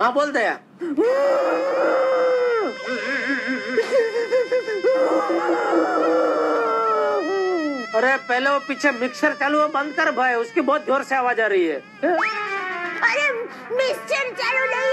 हाँ बोल दया। अरे, पहले वो पीछे मिक्सर चालू है, बंद कर भाई, उसकी बहुत ज़ोर से आवाज़ आ रही है। अरे मिक्सर चालू नहीं